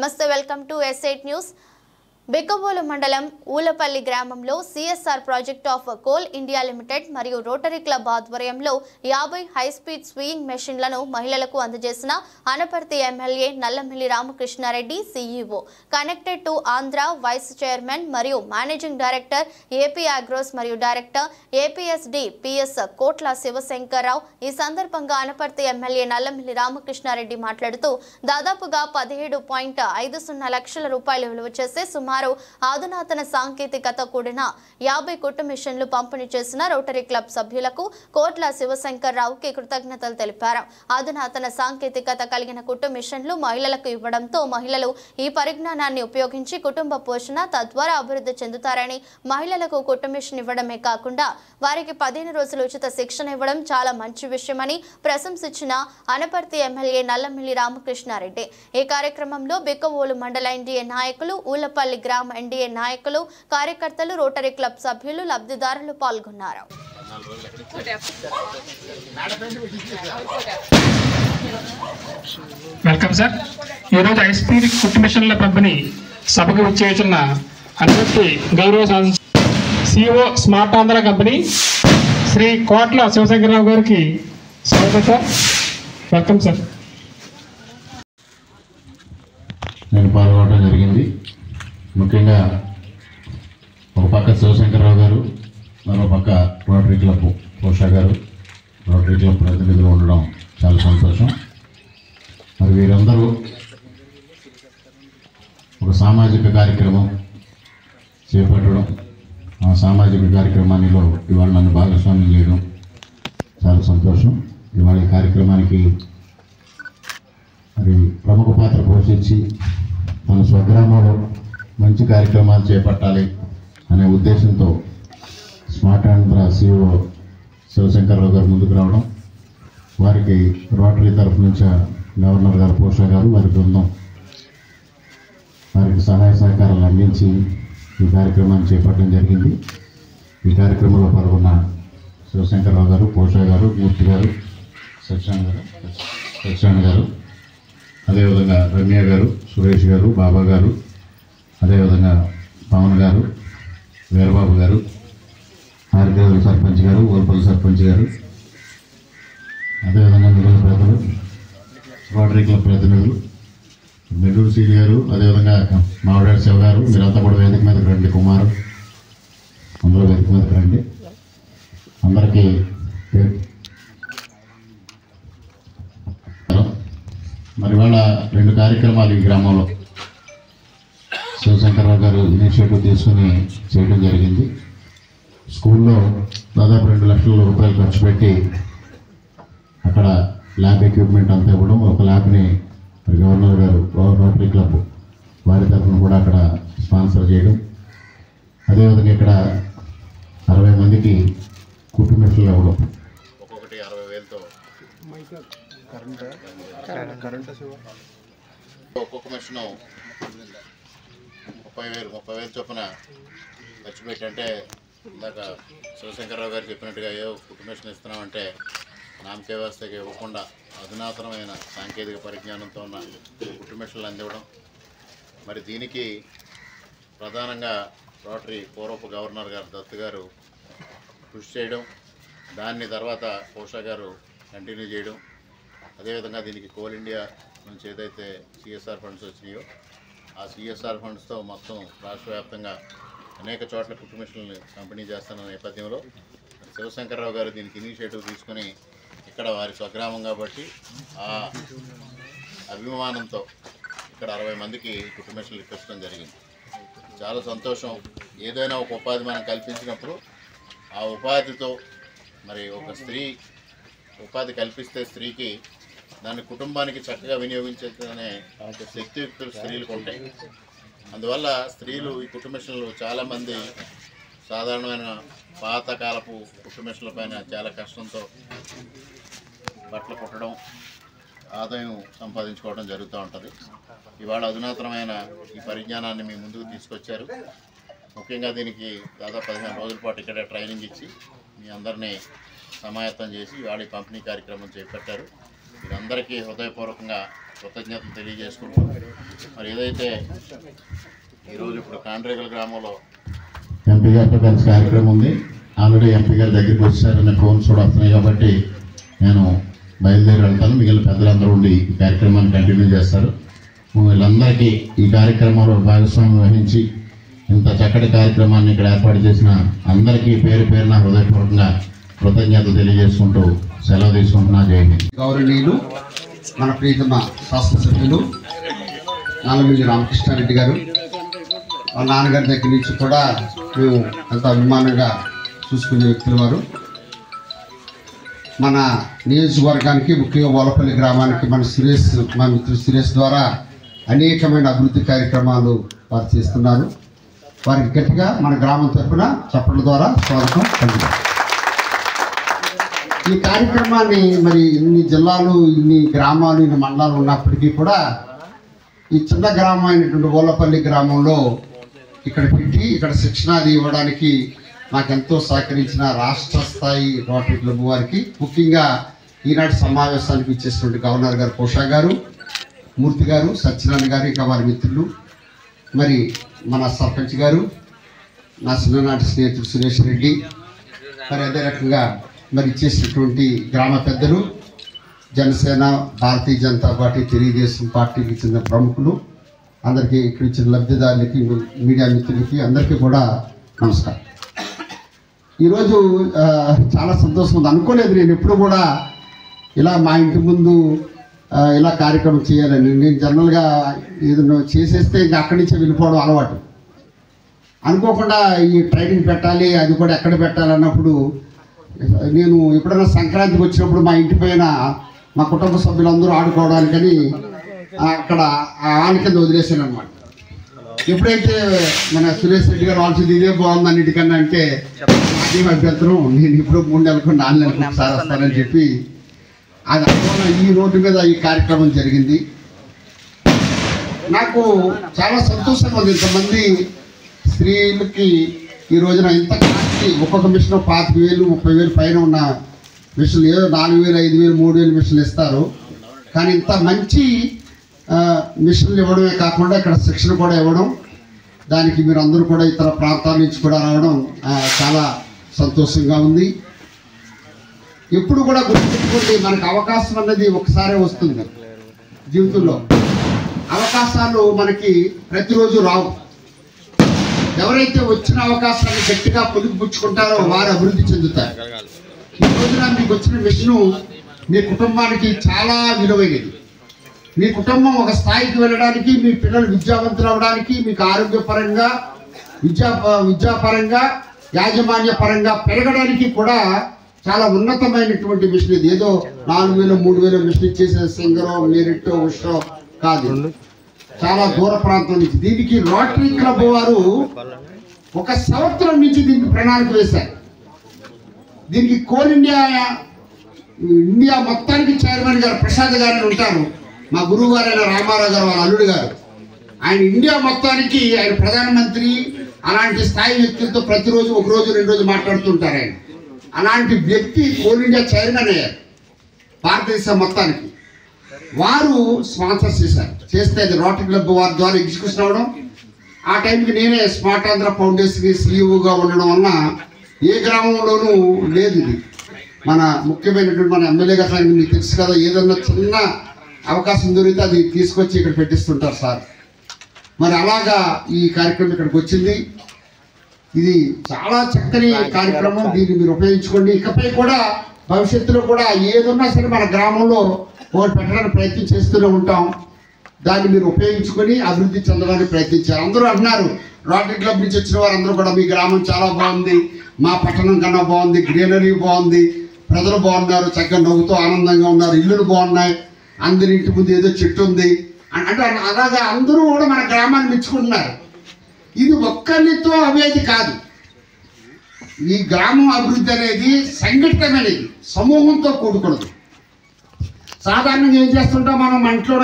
నమస్తే welcome to S eight news Biccavolu మండలం ఊలపల్లి గ్రామంలో CSR project of Coal India Limited మరియు రోటరీ క్లబ్ ఆధ్వర్యంలో యాభై హైస్పీడ్ స్వీయింగ్ మెషిన్లను మహిళలకు అందజేసిన Anaparthi MLA Nallamilli Ramakrishna Reddy CEO. Connected to Andhra vice chairman మరియు మేనేజింగ్ డైరెక్టర్ ఏపీ అగ్రోస్ మరియు director APSD PS Kotla Shivashankar Rao. ఈ సందర్భంగా అనపర్తి ఎమ్మెల్యే నల్లమిల్లి రామకృష్ణారెడ్డి మాట్లాడుతూ దాదాపుగా పదిహేడు పాయింట్ ఐదు సున్నా లక్షల రూపాయలు విలువ చేసే సుమారు అధునాతన సాంకేతికత కూడిన యాభై కుట్టు మిషన్లు పంపిణీ చేసిన రోటరీ క్లబ్ సభ్యులకు కోట్ల శివశంకర్రావుకి కృతజ్ఞతలు తెలిపారు. అధునాతన సాంకేతికత కలిగిన కుట్టు మిషన్లు మహిళలకు ఇవ్వడంతో మహిళలు ఈ పరిజ్ఞానాన్ని ఉపయోగించి కుటుంబ పోషణ తద్వారా అభివృద్ధి చెందుతారని మహిళలకు కుట్టు మిషన్ ఇవ్వడమే కాకుండా వారికి పదిహేను రోజులు ఉచిత శిక్షణ ఇవ్వడం చాలా మంచి విషయమని ప్రశంసించిన అనపర్తి ఎమ్మెల్యే నల్లమిల్లి రామకృష్ణారెడ్డి. ఈ కార్యక్రమంలో బిక్కవోలు మండల ఎన్డీఏ నాయకులు ఊలపల్లి గ్రామ ఎన్డీఏ నాయకులు కార్యకర్తలు రోటరీ క్లబ్ సభ్యులు లబ్ధిదారులు పాల్గొన్నారు. Welcome sir. ఈరోజు ఐస్పీ కుట్టు మిషన్ల పంపిణీ సభకు విచ్చేస్తున్న అనుమతి గౌరవ CEO smart Andhra company Shri Kotla Shivashankara Rao గారికి స్వాగతం సార్. Welcome sir. నేను పాల్గొనడం జరిగింది. ముఖ్యంగా ఒక పక్క శివశంకర్రావు గారు మరో పక్క రోటరీ క్లబ్ ఉషా గారు. రోటరీ క్లబ్ ప్రతినిధులు ఉండడం చాలా సంతోషం. మరి వీరందరూ ఒక సామాజిక కార్యక్రమం చేపట్టడం ఆ సామాజిక కార్యక్రమానిలో ఇవాళ నన్ను భాగస్వామ్యం చేయడం చాలా సంతోషం. ఇవాళ ఈ కార్యక్రమానికి మరి ప్రముఖ పాత్ర పోషించి మన స్వగ్రామంలో మంచి కార్యక్రమాలు చేపట్టాలి అనే ఉద్దేశంతో స్మార్ట్ ఆంధ్ర సిఇఓ శివశంకర్రావు గారు ముందుకు రావడం వారికి రోటరీ తరఫు నుంచి గవర్నర్ గారు పోషా గారు వారి బృందం వారికి సహాయ సహకారాలు అందించి ఈ కార్యక్రమాన్ని చేపట్టడం జరిగింది. ఈ కార్యక్రమంలో పాల్గొన్న శివశంకర్రావు గారు పోషా గారు మూర్తి గారు సత్యాన గారు సత్యాన గారు అదేవిధంగా రమ్య గారు సురేష్ గారు బాబా గారు అదేవిధంగా పవన్ గారు వీరబాబు గారు ఆర్కేవల్ సర్పంచ్ గారు ఓల్పల్లి సర్పంచ్ గారు అదేవిధంగా మిగిలిన పెద్దలు రోటరీ క్లబ్ ప్రతినిధులు నెల్లూరు సీడి గారు అదేవిధంగా మావిడాడు శివ గారు మీరంతా కూడా వేదిక మీదకి రండి కుమారు. అందరూ వేదిక మీదకి రండి. అందరికీ మరి వాళ్ళ రెండు కార్యక్రమాలు ఈ గ్రామంలో. శివశంకర్రావు గారు ఇనిషియేటివ్ తీసుకుని చేయడం జరిగింది. స్కూల్లో దాదాపు రెండు లక్షల రూపాయలు ఖర్చు పెట్టి అక్కడ ల్యాబ్ ఎక్విప్మెంట్ అంతా ఇవ్వడం ఒక ల్యాబ్ని గవర్నర్ గారు రోటరీ క్లబ్ వారి తరఫున కూడా అక్కడ స్పాన్సర్ చేయడం. అదేవిధంగా ఇక్కడ అరవై మందికి కుటుంబీకులు ఇవ్వడం. ఒక్కొక్కటి అరవై వేలతో. ఒక్కొక్క మిషన్. ముప్పై వేలు ముప్పై వేలు చొప్పున ఖర్చు పెట్టి అంటే ఇందాక శివశంకరరావు గారు చెప్పినట్టుగా ఏ కుటుంబేషన్ ఇస్తున్నామంటే నామకే వ్యవస్థకి ఇవ్వకుండా అధునాతనమైన సాంకేతిక పరిజ్ఞానంతో ఉన్న కుటుంబేషన్లు అందివ్వడం. మరి దీనికి ప్రధానంగా రోటరీ పూర్వపు గవర్నర్ గారు దత్తు గారు కృషి చేయడం దాన్ని తర్వాత పోషా గారు కంటిన్యూ చేయడం. అదేవిధంగా దీనికి కోల్ ఇండియా నుంచి ఏదైతే సిఎస్ఆర్ ఫండ్స్ వచ్చినాయో ఆ సిఎస్ఆర్ ఫండ్స్తో మొత్తం రాష్ట్ర వ్యాప్తంగా అనేక చోట్ల కుటుంబిషన్లు పంపిణీ చేస్తున్న నేపథ్యంలో శివశంకర్రావు గారు దీనికి ఇనిషియేటివ్ తీసుకుని ఇక్కడ వారి స్వగ్రామం కాబట్టి ఆ అభిమానంతో ఇక్కడ అరవై మందికి కుటుంబిషన్లు ఇప్పించడం జరిగింది. చాలా సంతోషం. ఏదైనా ఒక ఉపాధి మనం కల్పించినప్పుడు ఆ ఉపాధితో మరి ఒక స్త్రీ ఉపాధి కల్పిస్తే స్త్రీకి దాన్ని కుటుంబానికి చక్కగా వినియోగించేదనే శక్తియుక్తులు స్త్రీలకు ఉంటాయి అందువల్ల స్త్రీలు ఈ కుటుంబిషన్లు చాలామంది సాధారణమైన పాతకాలపు కుటుంబిషన్ల పైన చాలా కష్టంతో బట్టలు కుట్టడం ఆదాయం సంపాదించుకోవడం జరుగుతూ ఉంటుంది. ఇవాళ అధునాతనమైన ఈ పరిజ్ఞానాన్ని మీ ముందుకు తీసుకొచ్చారు. ముఖ్యంగా దీనికి దాదాపు పదిహేను రోజుల పాటు ఇక్కడ ట్రైనింగ్ ఇచ్చి మీ అందరినీ సమాయత్తం చేసి ఇవాళ పంపిణీ కార్యక్రమం చేపట్టారు. మీరందరికీ హృదయపూర్వకంగా కృతజ్ఞతలు తెలియజేసుకుంటూ మరి ఏదైతే ఈరోజు ఇప్పుడు కాండ్రేగల్ గ్రామంలో ఎంపీ గారితో కలిసి కార్యక్రమం ఉంది. ఆల్రెడీ ఎంపీ గారి దగ్గరికి వచ్చారనే ఫోన్స్ కూడా వస్తున్నాయి కాబట్టి నేను బయలుదేరి వెళ్తాను. మిగిలిన పెద్దలందరూ ఉండి ఈ కార్యక్రమాన్ని కంటిన్యూ చేస్తారు. వీళ్ళందరికీ ఈ కార్యక్రమంలో భాగస్వామ్యం వహించి ఇంత చక్కటి కార్యక్రమాన్ని ఇక్కడ ఏర్పాటు చేసిన అందరికీ పేరు పేరున హృదయపూర్వకంగా కృతజ్ఞతలు తెలియజేసుకుంటూ సెలవు తీసుకుంటున్నా. జయండి గౌరవనీయులు మన ప్రీతమ శాసనసభ్యులు నాలుగు రామకృష్ణారెడ్డి గారు వాళ్ళ నాన్నగారి దగ్గర నుంచి కూడా మేము అంత అభిమానంగా చూసుకునే వ్యక్తులు వారు. మన నియోజకవర్గానికి ముఖ్యంగా వలపల్లి గ్రామానికి మన సురేష్ మా మిత్రుడు సురేష్ ద్వారా అనేకమైన అభివృద్ధి కార్యక్రమాలు వారు చేస్తున్నారు. వారికి గట్టిగా మన గ్రామం తరఫున చప్పట్ల ద్వారా స్వాగతం. పలుకుతాం ఈ కార్యక్రమాన్ని మరి ఇన్ని జిల్లాలు ఇన్ని గ్రామాలు ఇన్ని మండలాలు ఉన్నప్పటికీ కూడా ఈ చిన్న గ్రామం అయినటువంటి ఓలపల్లి గ్రామంలో ఇక్కడ పెట్టి ఇక్కడ శిక్షణ అది ఇవ్వడానికి నాకెంతో సహకరించిన రాష్ట్ర స్థాయి రోటరీ క్లబ్ వారికి ముఖ్యంగా ఈనాటి సమావేశానికి ఇచ్చేసినటువంటి గవర్నర్ గారు కోషా గారు మూర్తి గారు సత్యనారాయణ గారు ఇంకా వారి మిత్రులు మరి మన సర్పంచ్ గారు నా చిన్ననాటి స్నేహితుడు సురేష్ రెడ్డి మరి అదే రకంగా మరి ఇచ్చేసినటువంటి గ్రామ పెద్దలు జనసేన భారతీయ జనతా పార్టీ తెలుగుదేశం పార్టీకి చెందిన ప్రముఖులు అందరికీ ఇక్కడ ఇచ్చిన లబ్ధిదారులకి మీడియా మిత్రులకి అందరికీ కూడా నమస్కారం. ఈరోజు చాలా సంతోషం ఉంది. అనుకోలేదు నేను ఎప్పుడు కూడా ఇలా మా ఇంటి ముందు ఇలా కార్యక్రమం చేయాలని. నేను జనరల్గా ఏదైనా చేసేస్తే ఇంకా అక్కడి నుంచే వెళ్ళిపోవడం అలవాటు. అనుకోకుండా ఈ ట్రైనింగ్ పెట్టాలి అది కూడా ఎక్కడ పెట్టాలన్నప్పుడు నేను ఎప్పుడైనా సంక్రాంతికి వచ్చినప్పుడు మా ఇంటి పైన మా కుటుంబ సభ్యులందరూ ఆడుకోవడానికని అక్కడ ఆ ఆన కింద వదిలేసాను అనమాట ఎప్పుడైతే మన సురేష్ రెడ్డి గారు ఆల్సింది ఇదే బాగుంది అన్నిటికన్నా అంటే అదే అభ్యంతరం నేను ఇప్పుడు మూడు నెలలకు నాలుగు నెలలకు ఒకసారి వస్తానని చెప్పి అది అందువల్ల ఈ రోడ్డు మీద ఈ కార్యక్రమం జరిగింది. నాకు చాలా సంతోషంగా ఉంది. ఇంతమంది స్త్రీలకి ఈ రోజున ఇంత కాస్ట్లీ ఒక్కొక్క మిషన్ పాతిక వేలు ముప్పై వేలు పైన ఉన్న మిషన్లు ఏదో నాలుగు వేలు ఐదు వేలు మూడు వేలు మిషన్లు ఇస్తారు. కానీ ఇంత మంచి మిషన్లు ఇవ్వడమే కాకుండా ఇక్కడ శిక్షణ కూడా ఇవ్వడం దానికి మీరు అందరూ కూడా ఇతర ప్రాంతాల నుంచి కూడా రావడం చాలా సంతోషంగా ఉంది. ఎప్పుడు కూడా గుర్తుపెట్టుకుంటే మనకు అవకాశం అన్నది ఒకసారే వస్తుంది. జీవితంలో అవకాశాలు మనకి ప్రతిరోజు రావు. ఎవరైతే వచ్చిన అవకాశాన్ని గట్టిగా పొలిగిపుచ్చుకుంటారో వారు అభివృద్ధి చెందుతారు. ఈ రోజున మీకు వచ్చిన విషయం మీ కుటుంబానికి చాలా విలువైనది. మీ కుటుంబం ఒక స్థాయికి వెళ్ళడానికి మీ పిల్లలు విద్యావంతులు అవడానికి మీకు ఆరోగ్యపరంగా విద్యా విద్యాపరంగా యాజమాన్య పరంగా పెరగడానికి కూడా చాలా ఉన్నతమైనటువంటి మిషన్ ఇది. ఏదో నాలుగు వేలు మూడు వేలు మిషన్ ఇచ్చేసే సింగరో మెరిట్ ఉషో కాదు. చాలా దూర ప్రాంతం నుంచి. దీనికి రోటరీ క్లబ్ వారు ఒక సంవత్సరం నుంచి దీనికి ప్రణాళిక వేశారు. దీనికి కోల్ ఇండియా ఇండియా మొత్తానికి చైర్మన్ గారు ప్రసాద్ గారు ఉంటారు. మా గురువు గారైన రామారావు గారు వాళ్ళ అల్లుడు గారు. ఆయన ఇండియా మొత్తానికి ఆయన ప్రధానమంత్రి అలాంటి స్థాయి వ్యక్తులతో ప్రతిరోజు ఒక రోజు రెండు రోజు మాట్లాడుతుంటారు ఆయన. అలాంటి వ్యక్తి కోల్ ఇండియా చైర్మన్ అయ్యారు. భారతదేశం మొత్తానికి. వారు స్పాన్సర్ చేశారు. చేస్తే అది రోటరీ క్లబ్ వారి ద్వారా ఎగ్జిక్యూషన్ అవ్వడం. ఆ టైంకి నేనే స్మార్ట్ ఆంధ్ర ఫౌండేషన్ సీఈఓగా ఉండడం వలన ఏ గ్రామంలోనూ లేదు ఇది. మన ముఖ్యమైనటువంటి మన ఎమ్మెల్యే గారు మీకు తెలుసు కదా ఏదన్నా చిన్న అవకాశం దొరికితే అది తీసుకొచ్చి ఇక్కడ పెట్టిస్తుంటారు సార్. మరి అలాగా ఈ కార్యక్రమం ఇక్కడికి వచ్చింది. ఇది చాలా చక్కని కార్యక్రమం దీన్ని మీరు ఉపయోగించుకోండి. ఇకపై కూడా భవిష్యత్తులో కూడా ఏదున్నా సరే మన గ్రామంలో ఒకటి పెట్టడానికి ప్రయత్నం చేస్తూనే ఉంటాం. దాన్ని మీరు ఉపయోగించుకొని అభివృద్ధి చెందడానికి ప్రయత్నించారు. అందరూ అంటున్నారు రోటరీ క్లబ్ నుంచి వచ్చిన వారు అందరూ కూడా మీ గ్రామం చాలా బాగుంది మా పట్టణం కన్నా బాగుంది గ్రీనరీ బాగుంది ప్రజలు బాగున్నారు చక్కగా నవ్వుతూ ఆనందంగా ఉన్నారు ఇల్లులు బాగున్నాయి అందరి ఇంటి ముందు ఏదో చెట్టు ఉంది. అంటే అలాగా అందరూ కూడా మన గ్రామాన్ని మెచ్చుకుంటున్నారు. ఇది ఒక్కరితో అవేది కాదు. ఈ గ్రామం అభివృద్ధి అనేది సంఘటితమైనది సమూహంతో కూడుకున్నది. సాధారణంగా ఏం చేస్తుంటాం? మనం మన ఇంట్లో